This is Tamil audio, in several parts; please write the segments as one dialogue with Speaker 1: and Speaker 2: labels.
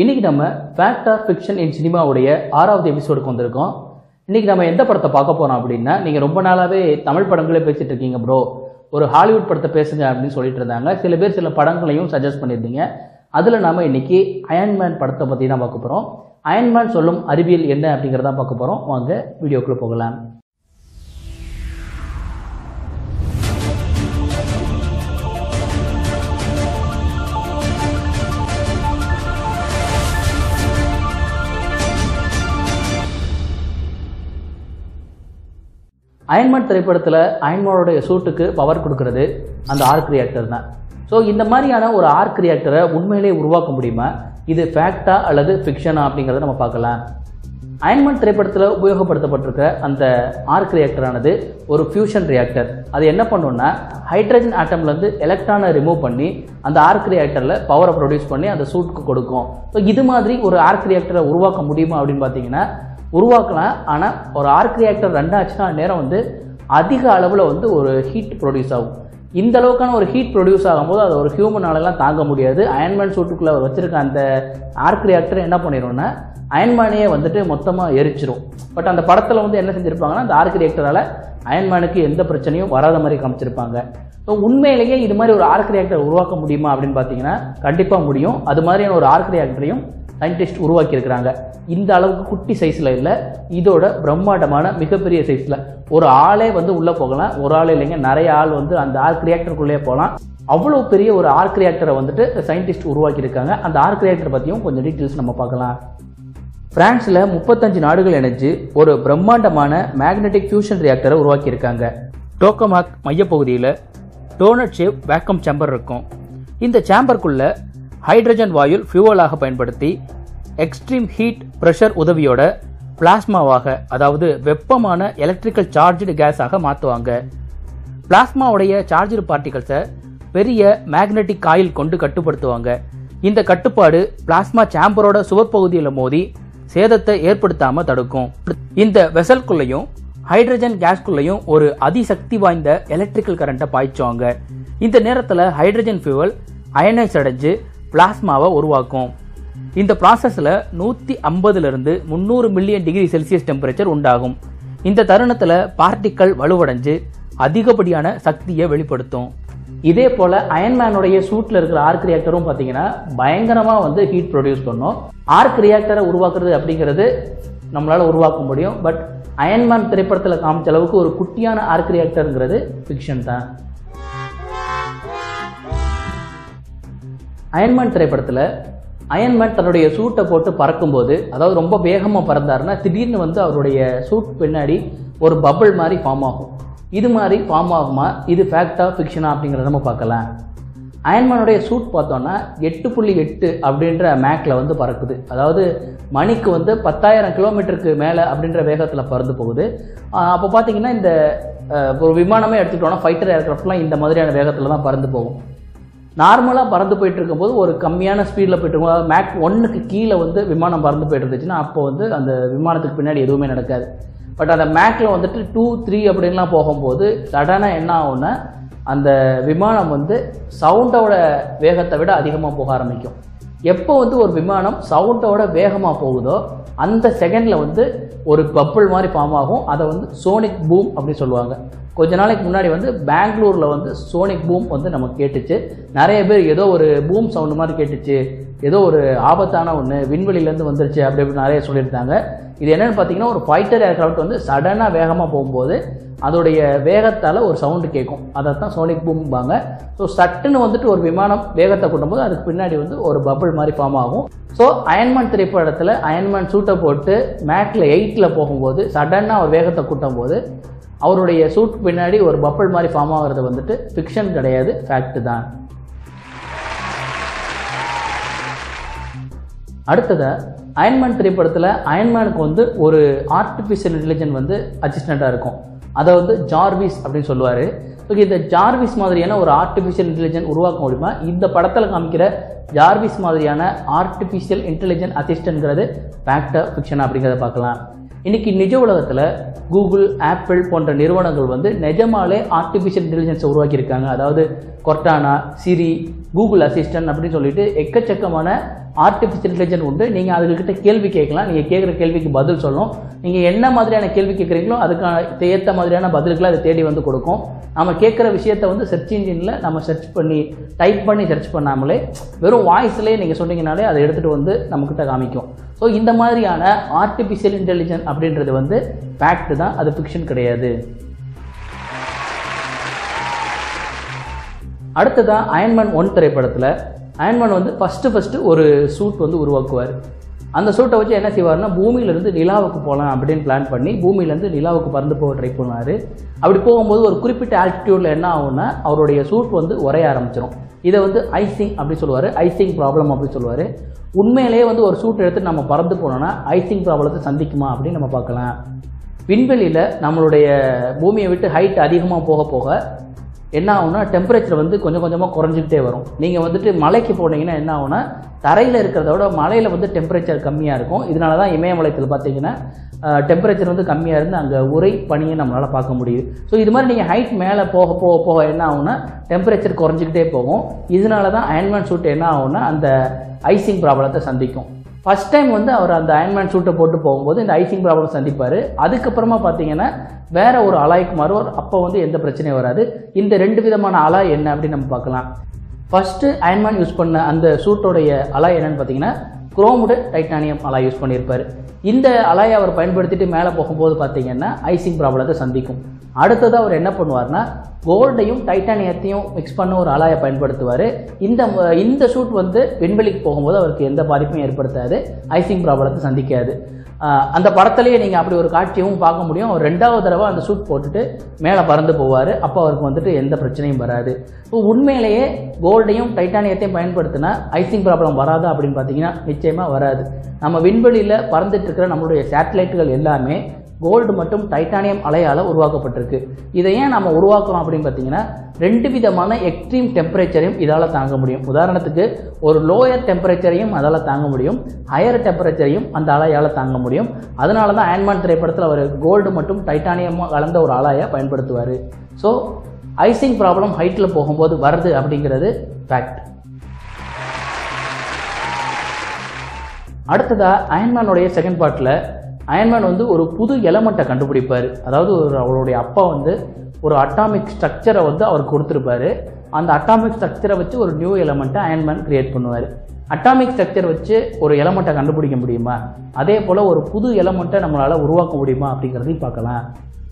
Speaker 1: இன்னைக்கு நம்ம ஃபேக்ட் ஆர் ஃபிக்ஷன் இன் சினிமாவுடைய ஆறாவது எபிசோடுக்கு வந்திருக்கோம். இன்னைக்கு நம்ம எந்த படத்தை பார்க்க போறோம் அப்படின்னா நீங்க ரொம்ப நாளாவே தமிழ் படங்களே பேசிட்டு இருக்கீங்க ப்ரோ ஒரு ஹாலிவுட் படத்தை பேசுங்க அப்படின்னு சொல்லிட்டு இருந்தாங்க. சில பேர் சில படங்களையும் சஜஸ்ட் பண்ணியிருந்தீங்க. அதில் நாம் இன்னைக்கு அயன்மேன் படத்தை பற்றி தான் பார்க்க போகிறோம் அயன்மேன் சொல்லும் அறிவியல் என்ன அப்படிங்கிறதான் பார்க்க போகிறோம் வாங்க வீடியோக்குள்ளே போகலாம். அயன்மேன் திரைப்படத்தில் அயன்மேனோடைய சூட்டுக்கு பவர் கொடுக்கறது அந்த ஆர்க் ரியாக்டர் தான். ஸோ இந்த மாதிரியான ஒரு ஆர்க் ரியாக்டரை உண்மையிலே உருவாக்க முடியுமா? இது ஃபேக்டா அல்லது ஃபிக்ஷனா அப்படிங்கிறத நம்ம பார்க்கலாம். அயன்மேன் திரைப்படத்தில் உபயோகப்படுத்தப்பட்டிருக்க அந்த ஆர்க் ரியாக்டரானது ஒரு ஃபியூஷன் ரியாக்டர் அது என்ன பண்ணுன்னா ஹைட்ரஜன் ஆட்டம்லேருந்து எலக்ட்ரானை ரிமூவ் பண்ணி அந்த ஆர்க் ரியாக்டரில் பவரை ப்ரொடியூஸ் பண்ணி அந்த சூட்டுக்கு கொடுக்கும். ஸோ இது மாதிரி ஒரு ஆர்க் ரியாக்டரை உருவாக்க முடியுமா அப்படின்னு பார்த்தீங்கன்னா உருவாக்கலாம் ஆனால் ஒரு ஆர்க் ரியாக்டர் ரெண்டாச்சுன்னா நேரம் வந்து அதிக அளவில் வந்து ஒரு ஹீட் ப்ரொடியூஸ் ஆகும். இந்த அளவுக்கான ஒரு ஹீட் ப்ரொடியூஸ் ஆகும்போது அது ஒரு ஹியூமனாலலாம் தாங்க முடியாது. அயன்மேன் சூட்டுக்குள்ளே வச்சுருக்க அந்த ஆர்க் ரியாக்டர் என்ன பண்ணிடும்னா அயன்மேனையே வந்துட்டு மொத்தமாக எரிச்சிரும். பட் அந்த படத்தில் வந்து என்ன செஞ்சுருப்பாங்கன்னா அந்த ஆர்க் ரியாக்டரால் அயன்மேனுக்கு எந்த பிரச்சனையும் வராத மாதிரி காமிச்சிருப்பாங்க. ஸோ உண்மையிலேயே இது மாதிரி ஒரு ஆர்க் ரியாக்டர் உருவாக்க முடியுமா அப்படின்னு பார்த்தீங்கன்னா கண்டிப்பாக முடியும். அது மாதிரியான ஒரு ஆர்க் ரியாக்டரையும் சயின்டிஸ்ட் உருவாக்கியிருக்கிறாங்க. இந்த அளவுக்கு குட்டி சைஸில் இல்லை. இதோட பிரம்மாண்டமான மிகப்பெரிய சைஸில் ஒரு ஆளே வந்து உள்ளே போகலாம். ஒரு ஆள் இல்லைங்க நிறைய ஆள் வந்து அந்த ஆர்க் ரியாக்டருக்குள்ளேயே போகலாம். அவ்வளோ பெரிய ஒரு ஆர்க் ரியாக்டரை வந்துட்டு சயின்டிஸ்ட் உருவாக்கியிருக்காங்க. அந்த ஆர்க் ரியாக்டர் பற்றியும் கொஞ்சம் டீட்டெயில்ஸ் நம்ம பார்க்கலாம். பிரான்ஸில் முப்பத்தஞ்சு நாடுகள் இணைஞ்சு ஒரு பிரம்மாண்டமான மேக்னெட்டிக் ஃபியூஷன் ரியாக்டரை உருவாக்கியிருக்காங்க. டோக்கமாக் மையப்பகுதியில் டோனட் ஷேப் வேக்கம் சேம்பர் இருக்கும். இந்த சேம்பருக்குள்ளே ஹைட்ரஜன் வாயுல் ஃபியூவலாக பயன்படுத்தி எக்ஸ்ட்ரீம் ஹீட் ப்ரெஷர் உதவியோட பிளாஸ்மாவாக அதாவது வெப்பமான எலக்ட்ரிக்கல் சார்ஜ்டு கேஸாக மாற்றுவாங்க பிளாஸ்மாவுடைய சார்ஜ்டு பார்ட்டிகல்ஸை பெரிய மேக்னெட்டிக் காயில் கொண்டு கட்டுப்படுத்துவாங்க. இந்த கட்டுப்பாடு பிளாஸ்மா சாம்பரோட சுவர் பகுதியில் மோதி சேதத்தை ஏற்படுத்தாம தடுக்கும். இந்த வெசல்குள்ளேயும் ஹைட்ரஜன் கேஸ்குள்ளையும் ஒரு அதிசக்தி வாய்ந்த எலக்ட்ரிக்கல் கரண்ட்டை பாய்ச்சுவாங்க. இந்த நேரத்தில் ஹைட்ரஜன் ஃபியூவல் அயனைஸ் அடைஞ்சு பிளாஸ்மாவை உருவாக்கும். இந்த ப்ராசஸில் நூற்றி ஐம்பதுலேருந்து முந்நூறு மில்லியன் டிகிரி செல்சியஸ் டெம்பரேச்சர் உண்டாகும். இந்த தருணத்தில் பார்ட்டிக்கல் வலுவடைஞ்சு அதிகப்படியான சக்தியை வெளிப்படுத்தும். இதே போல் அயன்மேனுடைய சூட்டில் இருக்கிற ஆர்க் ரியாக்டரும் பார்த்தீங்கன்னா பயங்கரமாக வந்து ஹீட் ப்ரொடியூஸ் பண்ணும். ஆர்க் ரியாக்டரை உருவாக்குறது அப்படிங்கிறது நம்மளால் உருவாக்க முடியும். பட் அயன்மேன் திரைப்படத்தில் காமிச்ச அளவுக்கு ஒரு குட்டியான ஆர்க் ரியாக்டருங்கிறது ஃபிக்ஷன் தான். அயன்மேன் திரைப்படத்தில் அயன்மேன் தன்னுடைய சூட்டை போட்டு பறக்கும்போது அதாவது ரொம்ப வேகமாக பறந்தாருன்னா திடீர்னு வந்து அவருடைய சூட் பின்னாடி ஒரு பபிள் மாதிரி ஃபார்ம் ஆகும். இது மாதிரி ஃபார்ம் ஆகுமா? இது ஃபேக்டா ஃபிக்ஷனா அப்படிங்கிறத நம்ம பார்க்கலாம். அயன்மேனுடைய சூட் பார்த்தோன்னா எட்டு புள்ளி எட்டு அப்படின்ற மேக்கில் வந்து பறக்குது. அதாவது மணிக்கு வந்து பத்தாயிரம் கிலோமீட்டருக்கு மேலே அப்படின்ற வேகத்தில் பறந்து போகுது. அப்போ பார்த்தீங்கன்னா இந்த ஒரு விமானமே எடுத்துக்கிட்டோன்னா ஃபைட்டர் ஏர்க்ராஃப்ட்லாம் இந்த மாதிரியான வேகத்தில் தான் பறந்து போகும். நார்மலாக பறந்து போயிட்டு இருக்கும்போது ஒரு கம்மியான ஸ்பீடில் போயிட்டு இருக்கும் மேக் ஒன்றுக்கு கீழே வந்து விமானம் பறந்து போயிட்டு இருந்துச்சுன்னா அப்போ வந்து அந்த விமானத்துக்கு பின்னாடி எதுவுமே நடக்காது. பட் அந்த மேக்கில் வந்துட்டு டூ த்ரீ அப்படின்லாம் போகும்போது சடனாக என்ன ஆகும்னா அந்த விமானம் வந்து சவுண்டோட வேகத்தை விட அதிகமாக போக ஆரம்பிக்கும். எப்போ வந்து ஒரு விமானம் சவுண்டோட வேகமாக போகுதோ அந்த செகண்டில் வந்து ஒரு பப்பிள் மாதிரி ஃபார்ம் ஆகும். அதை வந்து சோனிக் பூம் அப்படின்னு சொல்லுவாங்க. கொஞ்ச நாளைக்கு முன்னாடி வந்து பெங்களூரில் வந்து சோனிக் பூம் வந்து நம்ம கேட்டுச்சு. நிறைய பேர் ஏதோ ஒரு பூம் சவுண்டு மாதிரி கேட்டுச்சு. ஏதோ ஒரு ஆபத்தான ஒன்று விண்வெளியிலேருந்து வந்துருச்சு அப்படி அப்படி நிறைய சொல்லியிருந்தாங்க. இது என்னென்னு பார்த்தீங்கன்னா ஒரு ஃபைட்டர் ஏர்க்ராஃப்ட் வந்து சடனாக வேகமாக போகும்போது அதோடைய வேகத்தால் ஒரு சவுண்டு கேட்கும் அதை தான் சோனிக் பூம்பாங்க ஸோ சட்டுன்னு வந்துட்டு ஒரு விமானம் வேகத்தை கூட்டும்போது அதுக்கு பின்னாடி வந்து ஒரு பபிள் மாதிரி ஃபார்ம் ஆகும். ஸோ அயன்மேன் திரைப்படத்தில் அயன்மேன் சூட்டை போட்டு மேக்கில் எயிட்டில் போகும்போது சடனாக ஒரு வேகத்தை கூட்டும் போது அவருடைய சூட் பின்னாடி ஒரு பப்பிள் மாதிரி ஃபார்ம் ஆகிறது வந்துட்டு ஃபிக்ஷன் கிடையாது. ஃபேக்ட் தான். அடுத்தது அயன்மேன் திரைப்படத்தில் அயன்மேனுக்கு வந்து ஒரு ஆர்டிஃபிஷியல் இன்டெலிஜென்ட் வந்து அசிஸ்டண்ட்டாக இருக்கும். அதை வந்து ஜார்விஸ் அப்படின்னு சொல்லுவார். ஓகே இந்த ஜார்விஸ் மாதிரியான ஒரு ஆர்டிஃபிஷியல் இன்டெலிஜென்ட் உருவாக்க முடியுமா? இந்த படத்தில் காமிக்கிற ஜார்விஸ் மாதிரியான ஆர்டிஃபிஷியல் இன்டெலிஜென்ட் அசிஸ்டன்ட்ங்கிறது ஃபேக்டர் ஃபிக்ஷன் அப்படிங்கிறத பார்க்கலாம். இன்னைக்கு நிஜ உலகத்தில் கூகுள் ஆப்பிள் போன்ற நிறுவனங்கள் வந்து நிஜமாலே ஆர்டிஃபிஷியல் இன்டெலிஜென்ஸை உருவாக்கியிருக்காங்க. அதாவது கொர்டானா சிரி கூகுள் அசிஸ்டன்ட் அப்படின்னு சொல்லிட்டு எக்கச்சக்கமான ஆர்டிஃபிஷியல் இன்டெலிஜென்ஸ் உண்டு. நீங்கள் அதுக்கிட்ட கேள்வி கேட்கலாம். நீங்கள் கேட்குற கேள்விக்கு பதில் சொல்லணும் நீங்கள் என்ன மாதிரியான கேள்வி கேட்குறீங்களோ அதுக்கான ஏற்ற மாதிரியான பதில்களை அதை தேடி வந்து கொடுக்கும். நம்ம கேட்குற விஷயத்த வந்து சர்ச் இன்ஜினில் நம்ம சர்ச் பண்ணி டைப் பண்ணி சர்ச் பண்ணாமலே வெறும் வாய்ஸ்லேயே நீங்கள் சொன்னீங்கனாலே அதை எடுத்துகிட்டு வந்து நம்மக்கிட்ட காமிக்கும். ஸோ இந்த மாதிரியான ஆர்டிஃபிஷியல் இன்டெலிஜென்ஸ் அப்படின்றது வந்து ஃபேக்ட் தான் அது ஃபிக்ஷன் கிடையாது. அடுத்ததான் அயன்மேன் ஒன் திரைப்படத்தில் அயன்மேன் வந்து ஃபஸ்ட்டு ஃபஸ்ட்டு ஒரு சூட் வந்து உருவாக்குவார். அந்த சூட்டை வச்சு என்ன செய்வார்னா பூமியிலேருந்து நிலாவுக்கு போகலாம் அப்படின்னு பிளான் பண்ணி பூமியிலேருந்து நிலாவுக்கு பறந்து போக ட்ரை பண்ணார் அப்படி போகும்போது ஒரு குறிப்பிட்ட ஆல்டிடியூடில் என்ன ஆகும்னா அவருடைய சூட் வந்து உரைய ஆரம்பிச்சிடும் இதை வந்து ஐசிங் அப்படி சொல்லுவார். ஐசிங் ப்ராப்ளம் அப்படின்னு சொல்லுவார். உண்மையிலேயே வந்து ஒரு சூட் எடுத்து நம்ம பறந்து போனோம்னா ஐசிங் ப்ராப்ளத்தை சந்திக்குமா அப்படின்னு நம்ம பார்க்கலாம். விண்வெளியில் நம்மளுடைய பூமியை விட்டு ஹைட் அதிகமாக போக போக என்ன ஆகும்னா டெம்பரேச்சர் வந்து கொஞ்சம் கொஞ்சமாக குறைஞ்சிக்கிட்டே வரும். நீங்கள் வந்துட்டு மலைக்கு போனீங்கன்னா என்ன ஆகும்னா தரையில் இருக்கிறத விட மலையில் வந்து டெம்பரேச்சர் கம்மியாக இருக்கும். இதனால தான் இமயமலயத்தில் பார்த்தீங்கன்னா டெம்பரேச்சர் வந்து கம்மியாக இருந்து அங்கே உரை பனியை நம்மளால் பார்க்க முடியுது. ஸோ இது மாதிரி நீங்கள் ஹைட் மேலே போக போக போக என்ன ஆகும்னா டெம்பரேச்சர் குறைஞ்சிக்கிட்டே போகும். இதனால தான் அயன்மேன் சூட் என்ன ஆகும்னா அந்த ஐசிங் ப்ராப்ளத்தை சந்திக்கும். ஃபர்ஸ்ட் டைம் வந்து அவர் அந்த அயன்மேன் சூட்டை போட்டு போகும்போது இந்த ஐசிங் ப்ராப்ளம் சந்திப்பார். அதுக்கப்புறமா பார்த்தீங்கன்னா வேற ஒரு அலாய்க்கு மாறுவார் அப்போ வந்து எந்த பிரச்சனையும் வராது. இந்த ரெண்டு விதமான அலாய் என்ன அப்படின்னு நம்ம பார்க்கலாம். ஃபஸ்ட்டு அயன்மேன் யூஸ் பண்ண அந்த சூட்டோடைய அலாய் என்னன்னு பார்த்தீங்கன்னா குரோமுடு டைட்டானியம் அலாய் யூஸ் பண்ணியிருப்பார் இந்த அலாயை அவர் பயன்படுத்திட்டு மேலே போகும்போது பார்த்தீங்கன்னா ஐசிங் ப்ராப்ளத்தை சந்திக்கும். அடுத்தது அவர் என்ன பண்ணுவார்னா கோல்டையும் டைட்டானியத்தையும் மிக்ஸ் பண்ண ஒரு ஆளாயை பயன்படுத்துவார். இந்த இந்த ஷூட் வந்து விண்வெளிக்கு போகும்போது அவருக்கு எந்த பாதிப்பும் ஏற்படுத்தாது. ஐசிங் ப்ராப்ளத்தை சந்திக்காது. அந்த படத்துலேயே நீங்கள் அப்படி ஒரு காட்சியும் பார்க்க முடியும். அவர் ரெண்டாவது தடவை அந்த ஷூட் போட்டுட்டு மேலே பறந்து போவார். அப்போ அவருக்கு வந்துட்டு எந்த பிரச்சனையும் வராது. இப்போ உண்மையிலேயே கோல்டையும் டைட்டானியத்தையும் பயன்படுத்தினா ஐசிங் ப்ராப்ளம் வராதா அப்படின்னு பார்த்தீங்கன்னா நிச்சயமாக வராது. நம்ம விண்வெளியில் பறந்துட்டு இருக்கிற நம்மளுடைய சேட்டலைட்டுகள் எல்லாமே கோல்டு மற்றும் டைட்டானியம் அலையால் உருவாக்கப்பட்டிருக்கு. இதை ஏன் நம்ம உருவாக்குறோம் அப்படின்னு பார்த்தீங்கன்னா ரெண்டு விதமான எக்ஸ்ட்ரீம் டெம்பரேச்சரையும் இதால் தாங்க முடியும். உதாரணத்துக்கு ஒரு லோயர் டெம்பரேச்சரையும் அதால் தாங்க முடியும். ஹையர் டெம்பரேச்சரையும் அந்த அலையால் தாங்க முடியும். அதனால தான் ஆன்மான் திரைப்படத்தில் அவர் கோல்டு மற்றும் டைட்டானியம் கலந்த ஒரு அலாயை பயன்படுத்துவார். ஸோ ஐசிங் ப்ராப்ளம் ஹைட்டில் போகும்போது வருது அப்படிங்கிறது ஃபேக்ட் அடுத்ததாக அயன்மேனுடைய செகண்ட் பார்ட்டில் அயன்மேன் வந்து ஒரு புது எலமெண்ட்டை கண்டுபிடிப்பார். அதாவது ஒரு அவருடைய அப்பா வந்து ஒரு அட்டாமிக் ஸ்ட்ரக்சரை வந்து அவர் கொடுத்துருப்பாரு. அந்த அட்டாமிக் ஸ்ட்ரக்சரை வச்சு ஒரு நியூ எலமெண்ட்டை அயன்மேன் கிரியேட் பண்ணுவார். அட்டாமிக் ஸ்ட்ரக்சர் வச்சு ஒரு எலமெண்ட்டை கண்டுபிடிக்க முடியுமா? அதே போல் ஒரு புது எலமெண்ட்டை நம்மளால் உருவாக்க முடியுமா அப்படிங்கிறதையும் பார்க்கலாம்.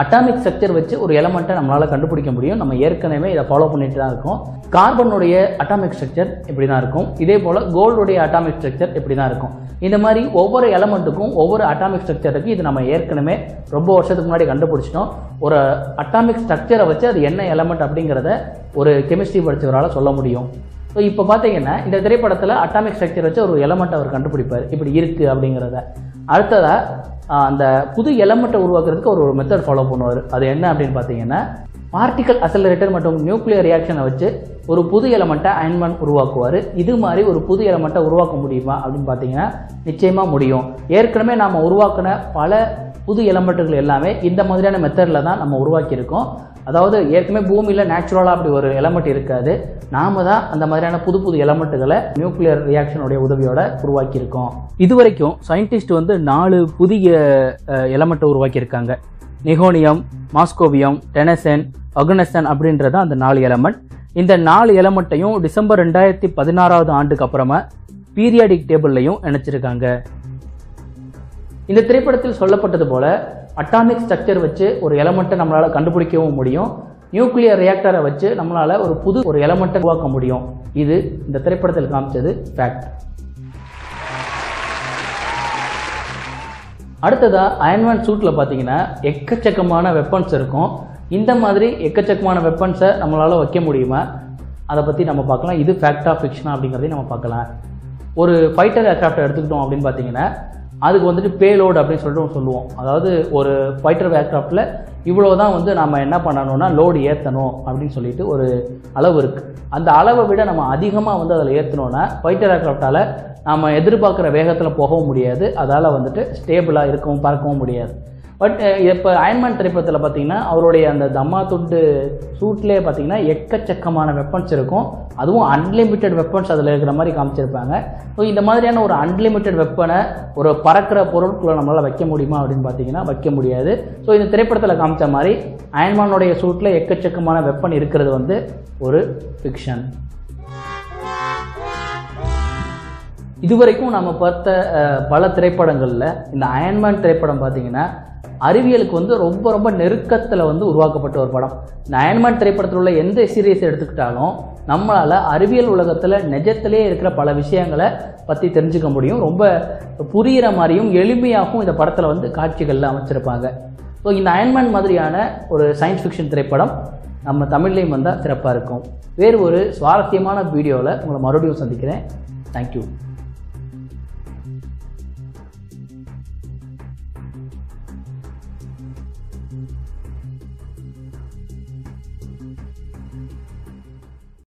Speaker 1: அட்டாமிக் ஸ்ட்ரக்சர் வச்சு ஒரு எலமெண்ட்டை நம்மளால் கண்டுபிடிக்க முடியும். நம்ம ஏற்கனவே இதை ஃபாலோ பண்ணிட்டு தான் இருக்கோம். கார்பனுடைய அட்டாமிக் ஸ்ட்ரக்சர் இப்படி தான் இருக்கும்? இதே போல் கோல்டுடைய அட்டாமிக் ஸ்ட்ரக்சர் இப்படி தான் இருக்கும்? இந்த மாதிரி ஒவ்வொரு எலமெண்ட்டுக்கும் ஒவ்வொரு அட்டாமிக் ஸ்ட்ரக்சருக்கு இது நம்ம ஏற்கனவே ரொம்ப வருஷத்துக்கு முன்னாடி கண்டுபிடிச்சிட்டோம். ஒரு அட்டாமிக் ஸ்ட்ரக்சரை வச்சு அது என்ன எலமெண்ட் அப்படிங்கிறத ஒரு கெமிஸ்ட்ரி படித்தவரால் சொல்ல முடியும். ஸோ இப்போ பார்த்தீங்கன்னா இந்த திரைப்படத்தில் அட்டாமிக் ஸ்ட்ரக்சர் வச்சு ஒரு எலமெண்ட் அவர் கண்டுபிடிப்பார். இப்படி இருக்குது அப்படிங்கிறத. அடுத்ததாக அந்த புது எலமெண்ட்டை உருவாக்குறதுக்கு ஒரு மெத்தட் ஃபாலோ பண்ணுவார். அது என்ன அப்படின்னு பார்த்தீங்கன்னா பார்ட்டிகல் அசலரேட்டர் மற்றும் நியூக்ளியர் ரியாக்ஷனை வச்சு ஒரு புது எலமெண்ட்டை அயன்மேன் உருவாக்குவார். இது மாதிரி ஒரு புது எலமெண்ட்டை உருவாக்க முடியுமா அப்படின்னு பார்த்தீங்கன்னா நிச்சயமாக முடியும். ஏற்கனவே நாம் உருவாக்கின பல புது எலமெண்ட்டுகள் எல்லாமே இந்த மாதிரியான மெத்தடில் தான் நம்ம உருவாக்கியிருக்கோம். அதாவது ஏற்கனவே பூமியில் நேச்சுரலாக அப்படி ஒரு எலமெண்ட் இருக்காது. நாம தான் அந்த மாதிரியான புது புது எலமெண்ட்டுகளை நியூக்ளியர் ரியாக்ஷனுடைய உதவியோட உருவாக்கியிருக்கோம். இது வரைக்கும் சயின்டிஸ்ட் வந்து நாலு புதிய எலமெண்ட்டை உருவாக்கியிருக்காங்க. நிகோனியம் மாஸ்கோவியம் டெனசன் அகுனசன் அப்படின்றது அந்த நாலு எலமெண்ட் இந்த நாலு எலமெண்ட்டையும் டிசம்பர் ரெண்டாயிரத்தி பதினாறாவது ஆண்டுக்கு அப்புறமா பீரியாடிக் டேபிள்லையும் இணைச்சிருக்காங்க. இந்த திரைப்படத்தில் சொல்லப்பட்டது போல அட்டாமிக் ஸ்ட்ரக்சர் வச்சு ஒரு எலமெண்ட்டை நம்மளால் கண்டுபிடிக்கவும் முடியும். நியூக்ளியர் ரியாக்டரை வச்சு நம்மளால் ஒரு புது ஒரு எலமெண்ட்டை உருவாக்க முடியும். இது இந்த திரைப்படத்தில் காமிச்சது ஃபேக்ட் அடுத்ததாக அயன்மேன் சூட்டில் பார்த்தீங்கன்னா எக்கச்சக்கமான வெப்பன்ஸ் இருக்கும். இந்த மாதிரி எக்கச்சக்கமான வெப்பன்ஸை நம்மளால் வைக்க முடியுமா? அதை பற்றி நம்ம பார்க்கலாம். இது ஃபேக்டா ஃபிக்ஷனா அப்படிங்கிறதையும் நம்ம பார்க்கலாம். ஒரு ஃபைட்டர் ஏர்க்ராஃப்டை எடுத்துக்கிட்டோம் அப்படின்னு பார்த்தீங்கன்னா அதுக்கு வந்துட்டு பேலோடு அப்படின்னு சொல்லிட்டு சொல்லுவோம். அதாவது ஒரு ஃபைட்டர் ஏர்க்ராஃப்டில் இவ்வளோ தான் வந்து நம்ம என்ன பண்ணணும்னா லோடு ஏற்றணும் அப்படின்னு சொல்லிட்டு ஒரு அளவு இருக்குது அந்த அளவை விட நம்ம அதிகமாக வந்து அதில் ஏற்றினோன்னா ஃபைட்டர் ஏர்க்ராஃப்டால் நம்ம எதிர்பார்க்குற வேகத்தில் போகவும் முடியாது. அதால் வந்துட்டு ஸ்டேபிளாக இருக்கவும் பறக்கவும் முடியாது. பட் eh, இப்போ அயன்மேன் திரைப்படத்தில் பார்த்தீங்கன்னா அவருடைய அந்த தம்மா துண்டு சூட்லேயே பார்த்தீங்கன்னா எக்கச்சக்கமான வெப்பன்ஸ் இருக்கும். அதுவும் அன்லிமிட்டெட் வெப்பன்ஸ் அதில் இருக்கிற மாதிரி காமிச்சிருப்பாங்க. ஸோ இந்த மாதிரியான ஒரு அன்லிமிட்டெட் வெப்பனை ஒரு பறக்கிற பொருட்களை நம்மளால் வைக்க முடியுமா அப்படின்னு பார்த்தீங்கன்னா வைக்க முடியாது. ஸோ இந்த திரைப்படத்தில் காமிச்ச மாதிரி அயன்மானுடைய சூட்டில் எக்கச்சக்கமான வெப்பன் இருக்கிறது வந்து ஒரு ஃபிக்ஷன் இதுவரைக்கும் நம்ம பார்த்த பல திரைப்படங்களில் இந்த அயன்மேன் திரைப்படம் பார்த்தீங்கன்னா அறிவியலுக்கு வந்து ரொம்ப ரொம்ப நெருக்கத்தில் வந்து உருவாக்கப்பட்ட ஒரு படம். இந்த அயன்மேன் திரைப்படத்தில் உள்ள எந்த சீரியஸ் எடுத்துக்கிட்டாலும் நம்மளால் அறிவியல் உலகத்தில் நிஜத்திலே இருக்கிற பல விஷயங்களை பற்றி தெரிஞ்சுக்க முடியும். ரொம்ப புரிகிற மாதிரியும் எளிமையாகவும் இந்த படத்தில் வந்து காட்சிகளில் அமைச்சிருப்பாங்க. ஸோ இந்த அயன்மேன் மாதிரியான ஒரு சயின்ஸ் ஃபிக்ஷன் திரைப்படம் நம்ம தமிழ்லேயும் வந்தால் சிறப்பாக இருக்கும். வேறு ஒரு சுவாரஸ்யமான வீடியோவில் உங்களை மறுபடியும் சந்திக்கிறேன். தேங்க்யூ